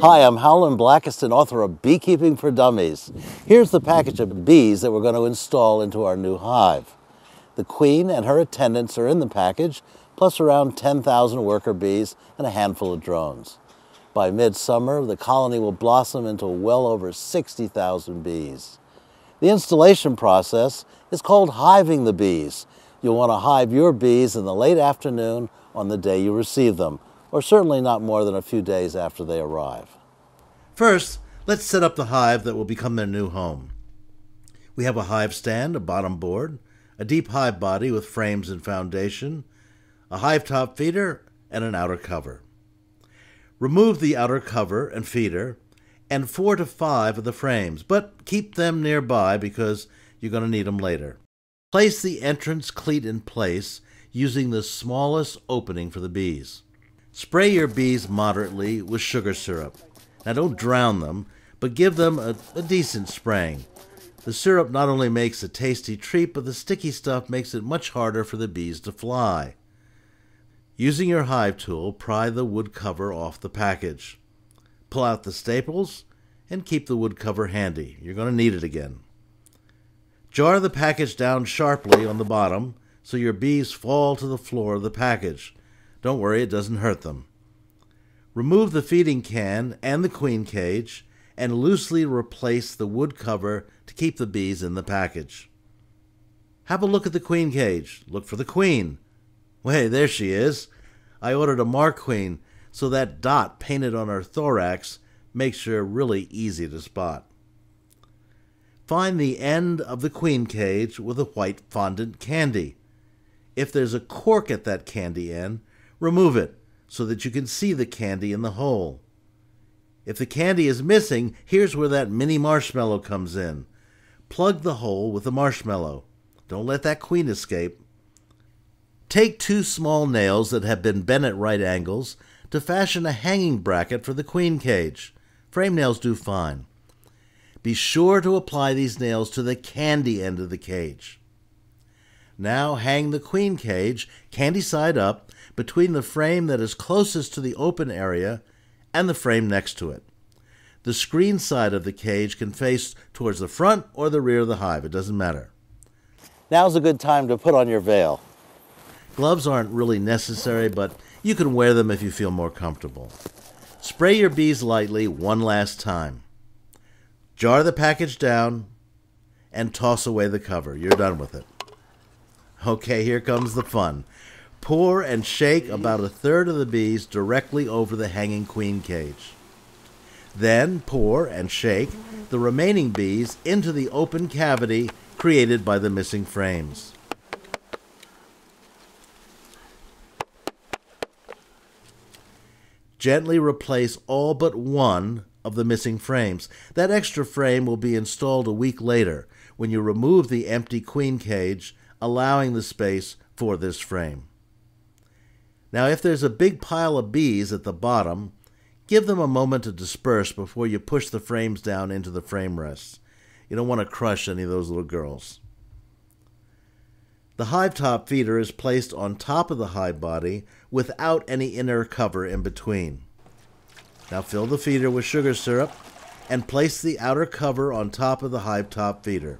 Hi, I'm Howland Blackiston, author of Beekeeping for Dummies. Here's the package of bees that we're going to install into our new hive. The queen and her attendants are in the package, plus around 10,000 worker bees and a handful of drones. By midsummer, the colony will blossom into well over 60,000 bees. The installation process is called hiving the bees. You'll want to hive your bees in the late afternoon on the day you receive them, or certainly not more than a few days after they arrive. First, let's set up the hive that will become their new home. We have a hive stand, a bottom board, a deep hive body with frames and foundation, a hive top feeder, and an outer cover. Remove the outer cover and feeder and four to five of the frames, but keep them nearby because you're going to need them later. Place the entrance cleat in place using the smallest opening for the bees. Spray your bees moderately with sugar syrup. Now don't drown them, but give them a, a decent spraying. The syrup not only makes a tasty treat, but the sticky stuff makes it much harder for the bees to fly. Using your hive tool, pry the wood cover off the package. Pull out the staples and keep the wood cover handy. You're going to need it again. Jar the package down sharply on the bottom so your bees fall to the floor of the package. Don't worry, it doesn't hurt them. Remove the feeding can and the queen cage and loosely replace the wood cover to keep the bees in the package. Have a look at the queen cage. Look for the queen. Wait, there she is. I ordered a mark queen, so that dot painted on her thorax makes her really easy to spot. Find the end of the queen cage with a white fondant candy. If there's a cork at that candy end, remove it so that you can see the candy in the hole. If the candy is missing, here's where that mini marshmallow comes in. Plug the hole with the marshmallow. Don't let that queen escape. Take two small nails that have been bent at right angles to fashion a hanging bracket for the queen cage. Frame nails do fine. Be sure to apply these nails to the candy end of the cage. Now hang the queen cage, candy side up, between the frame that is closest to the open area and the frame next to it. The screen side of the cage can face towards the front or the rear of the hive, it doesn't matter. Now's a good time to put on your veil. Gloves aren't really necessary, but you can wear them if you feel more comfortable. Spray your bees lightly one last time. Jar the package down and toss away the cover. You're done with it. Okay, here comes the fun. Pour and shake about a third of the bees directly over the hanging queen cage. Then pour and shake the remaining bees into the open cavity created by the missing frames. Gently replace all but one of the missing frames. That extra frame will be installed a week later when you remove the empty queen cage allowing the space for this frame. Now, if there's a big pile of bees at the bottom, give them a moment to disperse before you push the frames down into the frame rests. You don't want to crush any of those little girls. The hive top feeder is placed on top of the hive body without any inner cover in between. Now fill the feeder with sugar syrup and place the outer cover on top of the hive top feeder.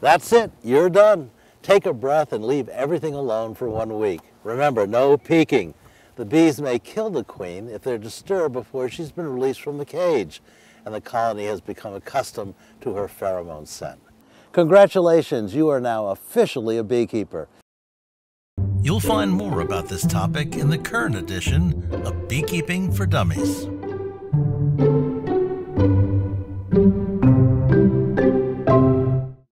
That's it. You're done. Take a breath and leave everything alone for one week. Remember, no peeking. The bees may kill the queen if they're disturbed before she's been released from the cage and the colony has become accustomed to her pheromone scent. Congratulations, you are now officially a beekeeper. You'll find more about this topic in the current edition of Beekeeping for Dummies.